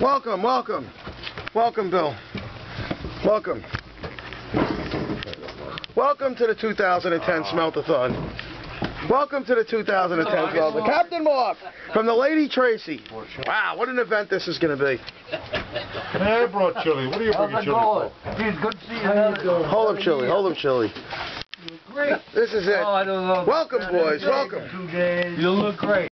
Welcome, welcome. Welcome, Bill. Welcome. Welcome to the 2010 ah. Smeltathon. Welcome to the 2010 Smeltathon. Captain Mark from the Lady Tracy. Wow, what an event this is going to be. Hey, I brought chili. What are you bringing chili for? Geez, good to see you. Hold up, chili. Hold up, chili. Great. This is it. Oh, Welcome, boys. Welcome. You look great.